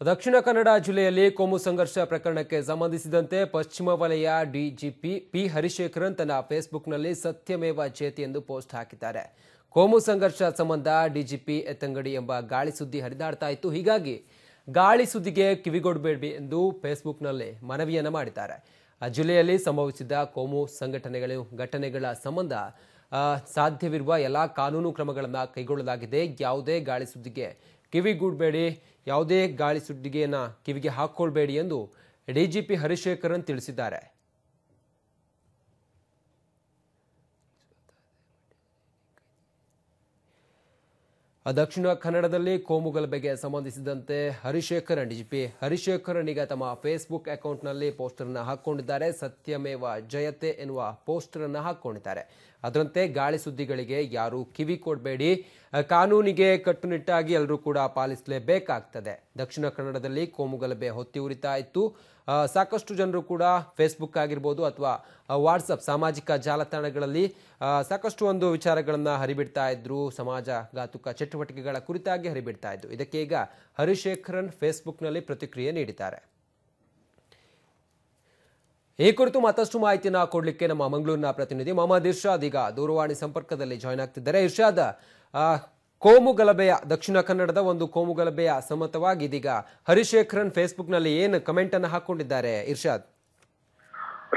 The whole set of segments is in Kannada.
ದಕ್ಷಿಣ ಕನ್ನಡ ಜಿಲ್ಲೆಯಲ್ಲಿ ಕೋಮು ಸಂಘರ್ಷ ಪ್ರಕರಣಕ್ಕೆ ಸಂಬಂಧಿಸಿದಂತೆ ಪಶ್ಚಿಮ ವಲಯ ಡಿಜಿಪಿ ಪಿ ಹರಿಶೇಖರನ್ ತನ್ನ ಫೇಸ್ಬುಕ್ನಲ್ಲಿ ಸತ್ಯಮೇವ ಜೇತಿ ಎಂದು ಪೋಸ್ಟ್ ಹಾಕಿದ್ದಾರೆ. ಕೋಮು ಸಂಘರ್ಷ ಸಂಬಂಧ ಡಿಜಿಪಿ ಎತ್ತಂಗಡಿ ಎಂಬ ಗಾಳಿ ಸುದ್ದಿ ಹರಿದಾಡ್ತಾ ಇತ್ತು. ಹೀಗಾಗಿ ಗಾಳಿ ಸುದ್ದಿಗೆ ಕಿವಿಗೊಡಬೇಡಿ ಎಂದು ಫೇಸ್ಬುಕ್ನಲ್ಲಿ ಮನವಿಯನ್ನು ಮಾಡಿದ್ದಾರೆ. ಆ ಜಿಲ್ಲೆಯಲ್ಲಿ ಸಂಭವಿಸಿದ ಕೋಮು ಸಂಘಟನೆಗಳು, ಘಟನೆಗಳ ಸಂಬಂಧ ಸಾಧ್ಯವಿರುವ ಎಲ್ಲ ಕಾನೂನು ಕ್ರಮಗಳನ್ನು ಕೈಗೊಳ್ಳಲಾಗಿದೆ. ಯಾವುದೇ ಗಾಳಿ ಸುದ್ದಿಗೆ ಕಿವಿಗೂಡಬೇಡಿ, ಯಾವುದೇ ಗಾಳಿ ಸುದ್ದಿಗೆಯನ್ನ ಕಿವಿಗೆ ಹಾಕ್ಕೊಳ್ಬೇಡಿ ಎಂದು ಡಿಜಿಪಿ ಹರಿಶೇಖರನ್ ತಿಳಿಸಿದ್ದಾರೆ. ದಕ್ಷಿಣ ಕನ್ನಡದಲ್ಲಿ ಕೋಮು ಗಲಭೆಗೆ ಸಂಬಂಧಿಸಿದಂತೆ ಹರಿಶೇಖರನ್ ಡಿಜಿಪಿ ಹರಿಶೇಖರನ್ ಈಗ ತಮ್ಮ ಫೇಸ್ಬುಕ್ ಅಕೌಂಟ್ನಲ್ಲಿ ಪೋಸ್ಟರ್ ಅನ್ನು ಹಾಕೊಂಡಿದ್ದಾರೆ. ಸತ್ಯಮೇವ ಜಯತೆ ಎನ್ನುವ ಪೋಸ್ಟರ್ ಅನ್ನು ಹಾಕೊಂಡಿದ್ದಾರೆ. ಅದರಂತೆ ಗಾಳಿ ಸುದ್ದಿಗಳಿಗೆ ಯಾರು ಕಿವಿ ಕೊಡಬೇಡಿ. ಕಾನೂನಿಗೆ ಕಟ್ಟುನಿಟ್ಟಾಗಿ ಎಲ್ಲರೂ ಕೂಡ ಪಾಲಿಸಲೇಬೇಕಾಗ್ತದೆ. ದಕ್ಷಿಣ ಕನ್ನಡದಲ್ಲಿ ಕೋಮುಗಲಭೆ ಹೊತ್ತಿ ಉರಿತಾ ಇತ್ತು. ಸಾಕಷ್ಟು ಜನರು ಕೂಡ ಫೇಸ್ಬುಕ್ ಆಗಿರ್ಬೋದು ಅಥವಾ ವಾಟ್ಸಪ್ ಸಾಮಾಜಿಕ ಜಾಲತಾಣಗಳಲ್ಲಿ ಸಾಕಷ್ಟು ಒಂದು ವಿಚಾರಗಳನ್ನು ಹರಿಬಿಡ್ತಾ ಇದ್ರು. ಸಮಾಜ ಘಾತುಕ ಚಟುವಟಿಕೆಗಳ ಕುರಿತಾಗಿ ಹರಿಬಿಡ್ತಾ ಇದ್ರು. ಇದಕ್ಕೆ ಈಗ ಹರಿಶೇಖರನ್ ಫೇಸ್ಬುಕ್ನಲ್ಲಿ ಪ್ರತಿಕ್ರಿಯೆ ನೀಡಿದ್ದಾರೆ. ಈ ಕುರಿತು ಮತ್ತಷ್ಟು ಮಾಹಿತಿನ ಕೊಡಲಿಕ್ಕೆ ನಮ್ಮ ಮಂಗಳೂರಿನ ಪ್ರತಿನಿಧಿ ಮೊಹಮ್ಮದ್ ಇರ್ಷಾದ್ ಈಗ ದೂರವಾಣಿ ಸಂಪರ್ಕದಲ್ಲಿ ಜಾಯ್ನ್ ಆಗ್ತಿದ್ದಾರೆ. ಇರ್ಷಾದ್ ಕೋಮು ಗಲಭೆಯ, ದಕ್ಷಿಣ ಕನ್ನಡದ ಒಂದು ಕೋಮು ಗಲಭೆಯ ಸಮ್ಮತವಾಗಿ ಇದೀಗ ಹರಿಶೇಖರನ್ ಫೇಸ್ಬುಕ್ನಲ್ಲಿ ಏನು ಕಮೆಂಟ್ ಅನ್ನು ಹಾಕೊಂಡಿದ್ದಾರೆ ಇರ್ಷಾದ್.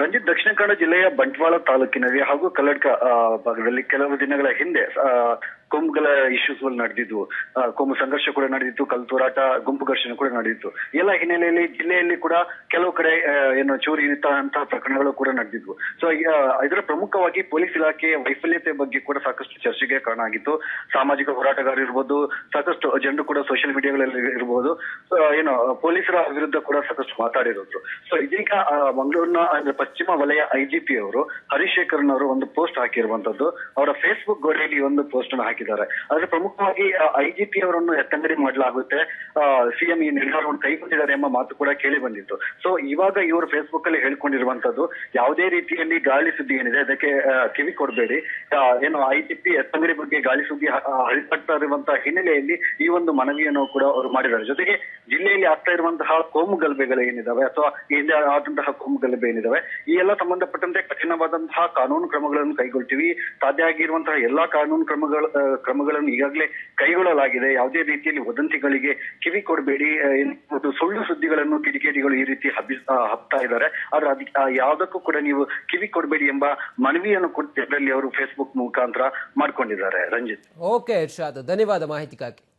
ರಂಜಿತ್, ದಕ್ಷಿಣ ಕನ್ನಡ ಜಿಲ್ಲೆಯ ಬಂಟ್ವಾಳ ತಾಲೂಕಿನಲ್ಲಿ ಹಾಗೂ ಕಲ್ಲಡ್ಕ ಭಾಗದಲ್ಲಿ ಕೆಲವು ದಿನಗಳ ಹಿಂದೆ ಆ, ಇಶ್ಯೂಸ್ ನಡೆದಿದ್ವು. ಕೋಮು ಸಂಘರ್ಷ ಕೂಡ ನಡೆದಿತ್ತು ಕಲ್ತೂರಾಟ ಗುಂಪು ಘರ್ಷಣೆ ಕೂಡ ನಡೆದಿತ್ತು. ಎಲ್ಲ ಹಿನ್ನೆಲೆಯಲ್ಲಿ ಜಿಲ್ಲೆಯಲ್ಲಿ ಕೂಡ ಕೆಲವು ಕಡೆ ಏನು ಚೂರಿ ಅಂತ ಪ್ರಕರಣಗಳು ಕೂಡ ನಡೆದಿದ್ವು. ಸೊ ಇದರ ಪ್ರಮುಖವಾಗಿ ಪೊಲೀಸ್ ಇಲಾಖೆಯ ವೈಫಲ್ಯತೆ ಬಗ್ಗೆ ಕೂಡ ಸಾಕಷ್ಟು ಚರ್ಚೆಗೆ ಕಾರಣ ಆಗಿತ್ತು. ಸಾಮಾಜಿಕ ಹೋರಾಟಗಾರರು ಇರ್ಬೋದು ಸಾಕಷ್ಟು ಜನರು ಕೂಡ ಸೋಷಿಯಲ್ ಮೀಡಿಯಾಗಳಲ್ಲಿ ಇರ್ಬೋದು. ಏನು ಪೊಲೀಸರ ವಿರುದ್ಧ ಕೂಡ ಸಾಕಷ್ಟು ಮಾತಾಡಿರೋದು. ಸೊ ಇದೀಗ ಮಂಗಳೂರಿನ ಅಂದ್ರೆ ಪಶ್ಚಿಮ ವಲಯ ಐಜಿಪಿ ಅವರು ಹರಿಶೇಖರನ್ ಅವರು ಒಂದು ಪೋಸ್ಟ್ ಹಾಕಿರುವಂತದ್ದು ಅವರ ಫೇಸ್ಬುಕ್ ಗೋಡೆಯಲ್ಲಿ ಒಂದು ಪೋಸ್ಟ್ ಅನ್ನು ಹಾಕಿದ್ದಾರೆ. ಆದ್ರೆ ಪ್ರಮುಖವಾಗಿ ಐಜಿಪಿ ಅವರನ್ನು ಎತ್ತಂಗಡಿ ಮಾಡಲಾಗುತ್ತೆ. ಸಿಎಂ ಈ ನಿರ್ಧಾರವನ್ನು ಕೈಗೊಂಡಿದ್ದಾರೆ ಎಂಬ ಮಾತು ಕೂಡ ಕೇಳಿ ಬಂದಿತ್ತು. ಸೊ ಇವಾಗ ಇವರು ಫೇಸ್ಬುಕ್ ಅಲ್ಲಿ ಹೇಳ್ಕೊಂಡಿರುವಂತದ್ದು, ಯಾವುದೇ ರೀತಿಯಲ್ಲಿ ಗಾಳಿ ಸುದ್ದಿ ಏನಿದೆ, ಅದಕ್ಕೆ ಕಿವಿ ಕೊಡಬೇಡಿ. ಏನು ಐಜಿಪಿ ಎತ್ತಂಗಡಿ ಬಗ್ಗೆ ಗಾಳಿ ಸುದ್ದಿ ಹಳಿಪಡ್ತಾ ಇರುವಂತಹ ಹಿನ್ನೆಲೆಯಲ್ಲಿ ಈ ಒಂದು ಮನವಿಯನ್ನು ಕೂಡ ಅವರು ಮಾಡಿದ್ದಾರೆ. ಜೊತೆಗೆ ಜಿಲ್ಲೆಯಲ್ಲಿ ಆಗ್ತಾ ಇರುವಂತಹ ಕೋಮು ಗಲಭೆಗಳು ಏನಿದಾವೆ, ಅಥವಾ ಹಿಂದೆ ಆದಂತಹ ಕೋಮು ಗಲಭೆ ಏನಿದಾವೆ, ಈ ಎಲ್ಲ ಸಂಬಂಧಪಟ್ಟಂತೆ ಕಠಿಣವಾದಂತಹ ಕಾನೂನು ಕ್ರಮಗಳನ್ನು ಕೈಗೊಳ್ತೀವಿ. ಸಾಧ್ಯ ಆಗಿರುವಂತಹ ಎಲ್ಲಾ ಕಾನೂನು ಕ್ರಮಗಳ ಕ್ರಮಗಳನ್ನು ಈಗಾಗಲೇ ಕೈಗೊಳ್ಳಲಾಗಿದೆ. ಯಾವುದೇ ರೀತಿಯಲ್ಲಿ ವದಂತಿಗಳಿಗೆ ಕಿವಿ ಕೊಡಬೇಡಿ ಒಂದು ಸುಳ್ಳು ಸುದ್ದಿಗಳನ್ನು ಕಿಡಿಕೇಡಿಗಳು ಈ ರೀತಿ ಹಬ್ಬಿ ಹಬ್ತಾ ಇದ್ದಾರೆ. ಆದ್ರೆ ಅದಕ್ಕೆ ಯಾವುದಕ್ಕೂ ಕೂಡ ನೀವು ಕಿವಿ ಕೊಡಬೇಡಿ ಎಂಬ ಮನವಿಯನ್ನು ಕೊಟ್ಟು ಅವರು ಫೇಸ್ಬುಕ್ ಮುಖಾಂತರ ಮಾಡ್ಕೊಂಡಿದ್ದಾರೆ. ರಂಜಿತ್. ಓಕೆ ಧನ್ಯವಾದ ಮಾಹಿತಿಗಾಗಿ.